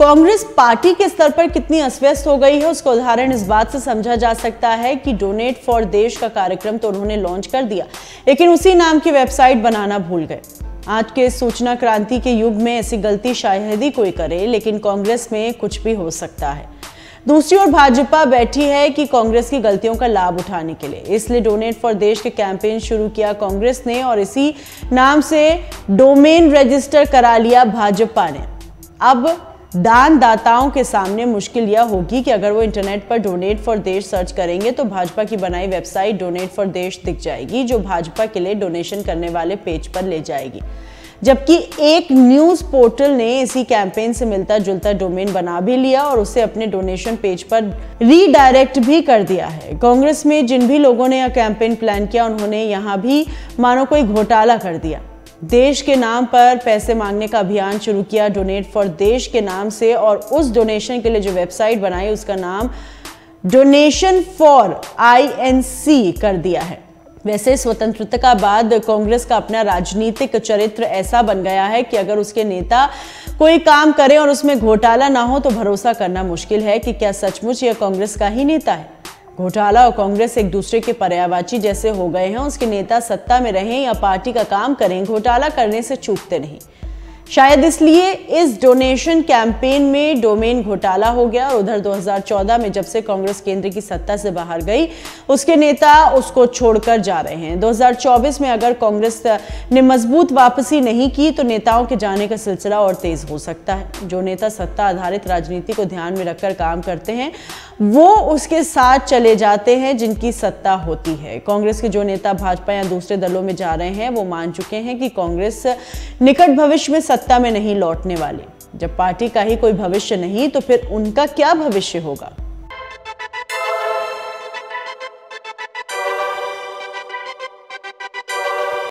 Congress party के स्तर पर कितनी अस्वस्थ हो गई है, उसका उदाहरण इस बात से समझा जा सकता है कि डोनेट फॉर देश का कार्यक्रम तो उन्होंने लॉन्च कर दिया, लेकिन उसी नाम की वेबसाइट बनाना भूल गए। आज के सूचना क्रांति के युग में ऐसी गलती शायद ही कोई करे, लेकिन कांग्रेस में कुछ भी हो सकता है। दूसरी ओर भाजपा बैठी है कि कांग्रेस की गलतियों का लाभ उठाने के लिए। इसलिए डोनेट फॉर देश के कैंपेन शुरू किया कांग्रेस ने और इसी नाम से डोमेन रजिस्टर करा लिया भाजपा ने। अब दान दाताओं के सामने मुश्किल यह होगी कि अगर वो इंटरनेट पर डोनेट फॉर देश सर्च करेंगे तो भाजपा की बनाई वेबसाइट डोनेट फॉर देश दिख जाएगी, जो भाजपा के लिए डोनेशन करने वाले पेज पर ले जाएगी। जबकि एक न्यूज़ पोर्टल ने इसी कैंपेन से मिलता जुलता डोमेन बना भी लिया और उसे अपने डोनेशन पेज पर रीडायरेक्ट भी कर दिया है। कांग्रेस में जिन भी लोगों ने यह कैंपेन प्लान किया, उन्होंने यहाँ भी मानो कोई घोटाला कर दिया। देश के नाम पर पैसे मांगने का अभियान शुरू किया, डोनेट फॉर देश के नाम से और उस डोनेशन के लिए जो वेबसाइट बनाई, उसका नाम डोनेशन फॉर आईएनसी कर दिया है। वैसे स्वतंत्रता का बाद कांग्रेस का अपना राजनीतिक चरित्र ऐसा बन गया है कि अगर उसके नेता कोई काम करे और उसमें घोटाला ना हो तो भरोसा करना मुश्किल है कि क्या सचमुच यह कांग्रेस का ही नेता है। घोटाला और कांग्रेस एक दूसरे के पर्यावाची जैसे हो गए हैं। उसके नेता सत्ता में रहें या पार्टी का काम करें, घोटाला करने से चूकते नहीं। शायद इसलिए इस डोनेशन कैंपेन में डोमेन घोटाला हो गया और उधर 2014 में जब से कांग्रेस केंद्र की सत्ता से बाहर गई, उसके नेता उसको छोड़कर जा रहे हैं। 2024 में अगर कांग्रेस ने मज़बूत वापसी नहीं की तो नेताओं के जाने का सिलसिला और तेज हो सकता है। जो नेता सत्ता आधारित राजनीति को ध्यान में रखकर काम करते हैं, वो उसके साथ चले जाते हैं जिनकी सत्ता होती है। कांग्रेस के जो नेता भाजपा या दूसरे दलों में जा रहे हैं, वो मान चुके हैं कि कांग्रेस निकट भविष्य में सत्ता में नहीं लौटने वाले। जब पार्टी का ही कोई भविष्य नहीं तो फिर उनका क्या भविष्य होगा?